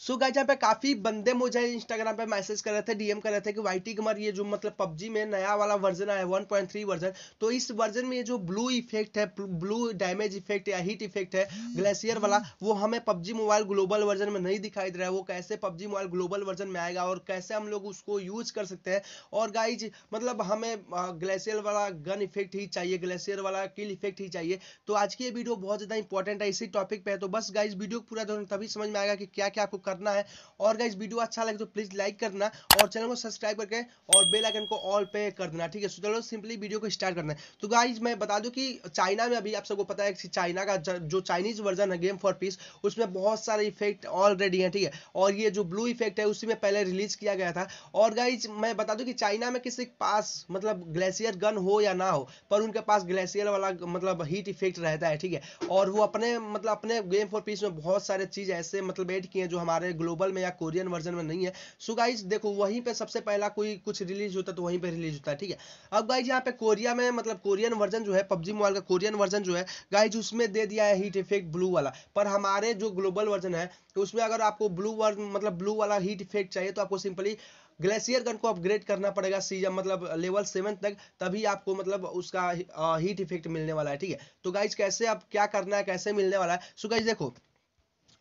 सो so guys यहाँ पे काफ़ी बंदे मुझे इंस्टाग्राम पे मैसेज कर रहे थे डीएम कर रहे थे कि वाईटी कमर, ये जो मतलब पबजी में नया वाला वर्जन आया 1.3 वर्जन तो इस वर्जन में ये जो ब्लू इफ़ेक्ट है ब्लू डैमेज इफ़ेक्ट या हीट इफ़ेक्ट है ग्लेशियर वाला, वो हमें पबजी मोबाइल ग्लोबल वर्जन में नहीं दिखाई दे रहा है। वो कैसे पबजी मोबाइल ग्लोबल वर्जन में आएगा और कैसे हम लोग उसको यूज़ कर सकते हैं? और गाइज़ मतलब हमें ग्लेशियर वाला गन इफ़ेक्ट ही चाहिए ग्लेशियर वाला किल इफ़ेक्ट ही चाहिए। तो आज की ये वीडियो बहुत ज़्यादा इंपॉर्टेंट है, इसी टॉपिक पे है। तो बस गाइज़ वीडियो पूरा तभी समझ में आएगा कि क्या क्या आपको करना है। और गाइज़ वीडियो अच्छा लगे तो प्लीज़ लाइक करना और चैनल को सब्सक्राइब करके और बेल आइकन को ऑल पे कर देना, ठीक है? सो चलो सिंपली वीडियो को स्टार्ट करना है। तो गाइज़ मैं बता दूँ कि चाइना में अभी आप सबको पता है चाइना का जो चाइनीज़ वर्जन है गेम फॉर पीस उसमें बहुत सारे इफ़ेक्ट ऑलरेडी है, ठीक है? और ये जो ब्लू इफ़ेक्ट है, उसी में पहले रिलीज़ किया गया था। और गाइज़ मैं बता दूँ कि चाइना में किसी पास मतलब ग्लेशियर गन हो या ना हो, पर उनके पास ग्लेशियर वाला मतलब हीट इफ़ेक्ट रहता है, ठीक है? और वो अपने मतलब अपने गेम फॉर पीस में बहुत सारे चीज़ ऐसे मतलब एड किए जो हमारे ग्लोबल में या कोरियन वर्जन में नहीं है। सो गाइज़ देखो, वहीं पे सबसे पहला कोई कुछ रिलीज़ होता है तो वहीं पे रिलीज़ होता है, ठीक है? अब गाइज़ यहाँ पे कोरिया में मतलब कोरियन वर्जन जो है, पबजी मोबाइल का कोरियन वर्जन जो है गाइज़ उसमें दे दिया है हीट इफ़ेक्ट ब्लू वाला। पर हमारे जो ग्लोबल वर्जन है तो उसमें अगर आपको ब्लू मतलब ब्लू वाला हीट इफ़ेक्ट चाहिए तो आपको सिंपली ग्लेशियर गन को अपग्रेड करना पड़ेगा सीज़न मतलब लेवल सेवन तक, तभी आपको मतलब उसका हीट इफ़ेक्ट मिलने वाला है, ठीक है? तो गाइज़ कैसे आप क्या करना है, कैसे मिलने वाला है? सो गाइज़ देखो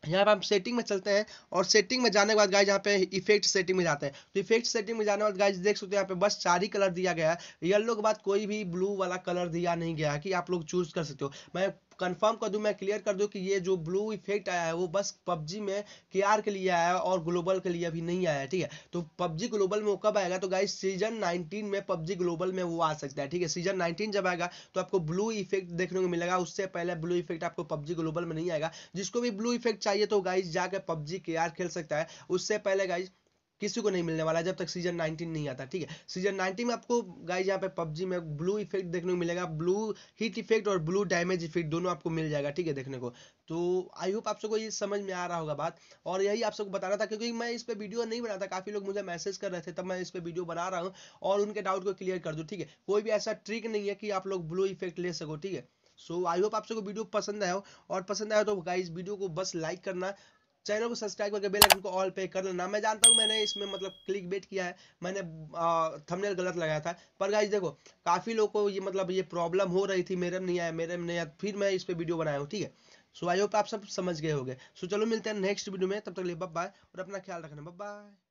यहाँ पे हम सेटिंग में चलते हैं और सेटिंग में जाने के बाद गाइज़ यहाँ पे इफ़ेक्ट सेटिंग में जाते हैं। तो इफ़ेक्ट सेटिंग में जाने के बाद गाइज़ देख सकते हैं यहाँ पे बस चार ही कलर दिया गया है। येलो के बाद कोई भी ब्लू वाला कलर दिया नहीं गया कि आप लोग चूज़ कर सकते हो। मैं कंफर्म कर दूँ, मैं क्लियर कर दूँ कि ये जो ब्लू इफ़ेक्ट आया है, वो बस पबजी में के आर के लिए आया है और ग्लोबल के लिए अभी नहीं आया है, ठीक है? तो पबजी ग्लोबल में वो कब आएगा? तो गाइस सीज़न 19 में पबजी ग्लोबल में वो आ सकता है, ठीक है? सीज़न 19 जब आएगा तो आपको ब्लू इफ़ेक्ट देखने को मिलेगा। उससे पहले ब्लू इफ़ेक्ट आपको पबजी ग्लोबल में नहीं आएगा। जिसको भी ब्लू इफ़ेक्ट चाहिए तो गाइज़ जाकर पबजी के आर खेल सकता है। उससे पहले गाइज़ किसी को नहीं मिलने वाला जब तक सीज़न 19 नहीं आता, ठीक है? सीज़न 19 में आपको गाइज़ यहाँ पे पबजी में ब्लू इफ़ेक्ट देखने को मिलेगा ब्लू हीट इफ़ेक्ट और ब्लू डैमेज इफ़ेक्ट दोनों आपको मिल जाएगा, ठीक है, देखने को। तो आई होप आप सबको ये समझ में आ रहा होगा बात। और यही आप सबको बताना था क्योंकि मैं इस पर वीडियो नहीं बनाता काफ़ी लोग मुझे मैसेज कर रहे थे, तब मैं इस पर वीडियो बना रहा हूँ और उनके डाउट को क्लियर कर दूँ, ठीक है? कोई भी ऐसा ट्रिक नहीं है कि आप लोग ब्लू इफ़ेक्ट ले सको, ठीक है? सो आई होप आप सबको वीडियो पसंद आया हो। और पसंद आया तो गाइज़ वीडियो को बस लाइक करना। चैनल को सब्सक्राइब करके बेल आइकन को ऑल पे कर लेना। मैं जानता हूँ मैंने इसमें मतलब क्लिक बेट किया है। मैंने थंबनेल गलत लगाया था। पर गाइज़ देखो, काफ़ी लोगों को ये मतलब ये प्रॉब्लम हो रही थी, मेरे में नहीं आया, मेरे में नहीं आया। फिर मैं इस पे वीडियो बनाया हूँ, ठीक है? सो आई होप आप सब समझ गए होंगे। सो चलो मिलते हैं नेक्स्ट वीडियो में। तब तक लिए बाय और अपना ख्याल रखना। बाय